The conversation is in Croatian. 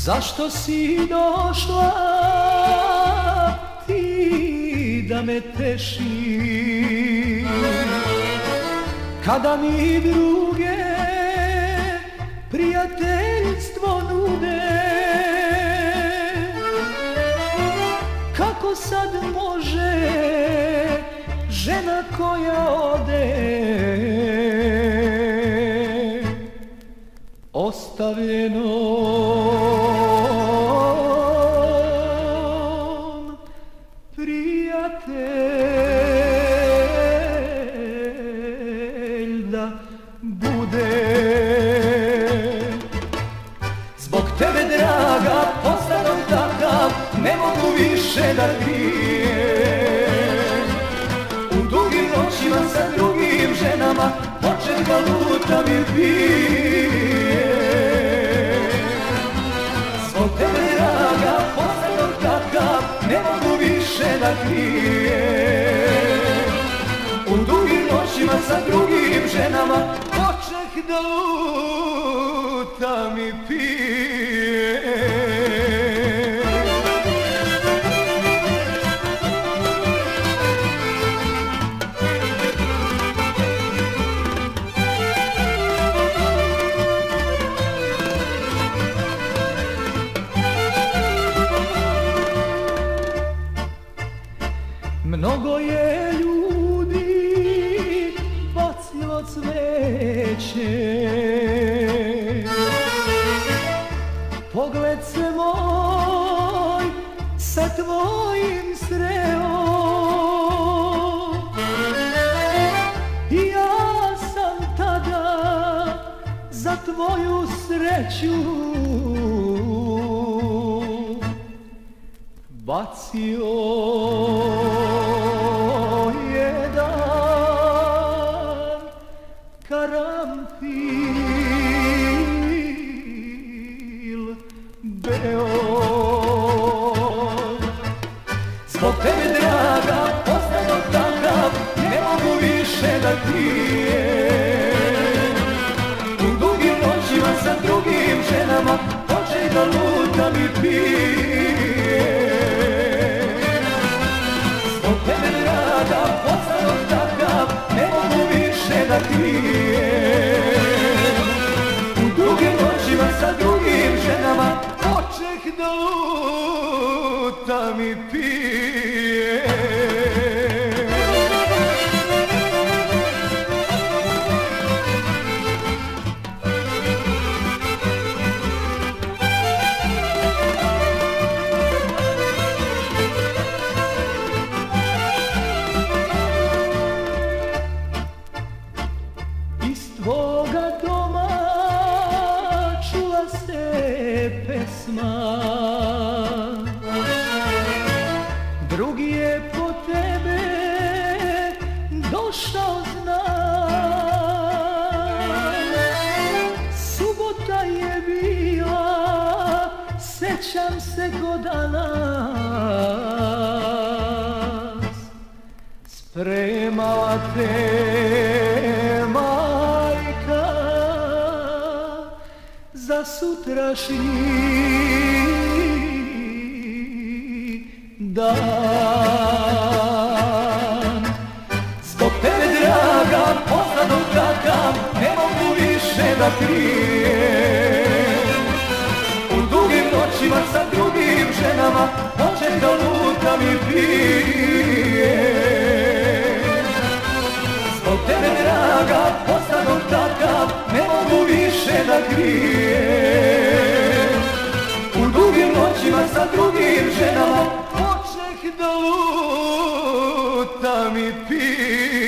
Zašto si došla? Ti da me teši Kada mi druge prijateljstvo nude Kako sad može žena koja ode? Ostavljenom prijatelj da bude. Zbog tebe draga postanom takav ne mogu više da krijem U dugim noćima sa drugim ženama počet ga luta mi pije krijem U dugim noćima sa drugim ženama počeh da luta mi pije tvojim sreo ja sam tada za tvoju sreću bacio jedan karanfil. Beo više da krijem U dugim noćima sa drugim ženama počej da lutam i pijem pesma. Drugi je po tebe došao znak. Subota je bila, sećam se ko danas. Spremala te sutrašnji dan. Zbog tebe draga postanom takav ne mogu više da krijem. U dugim noćima sa drugim ženama počet da lutam i pijem Zbog tebe draga postanom takav ne mogu više da krije U dugim noćima sa drugim ženama Počeh da lutam i pijem